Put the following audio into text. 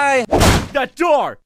guy. That door!